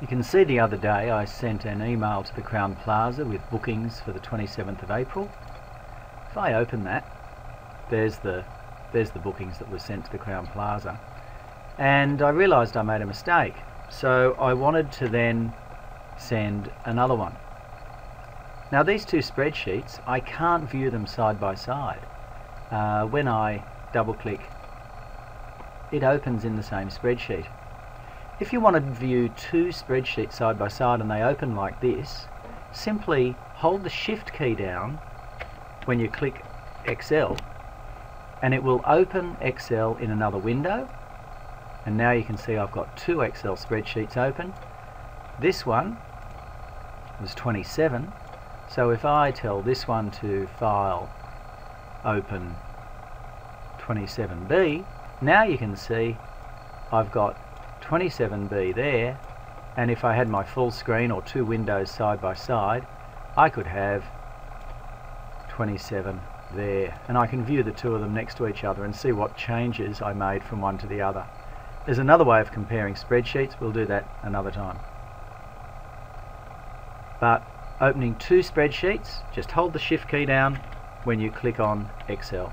You can see the other day I sent an email to the Crowne Plaza with bookings for the 27th of April. If I open that, there's the, there's the bookings that were sent to the Crowne Plaza. And I realised I made a mistake. So I wanted to then send another one. Now these two spreadsheets, I can't view them side by side. Uh, when I double click, it opens in the same spreadsheet. If you want to view two spreadsheets side by side and they open like this, simply hold the shift key down when you click Excel and it will open Excel in another window and now you can see I've got two Excel spreadsheets open. This one was 27 so if I tell this one to file open 27B now you can see I've got 27B there and if I had my full screen or two windows side by side I could have 27 there and I can view the two of them next to each other and see what changes I made from one to the other. There's another way of comparing spreadsheets, we'll do that another time. But opening two spreadsheets, just hold the shift key down when you click on Excel.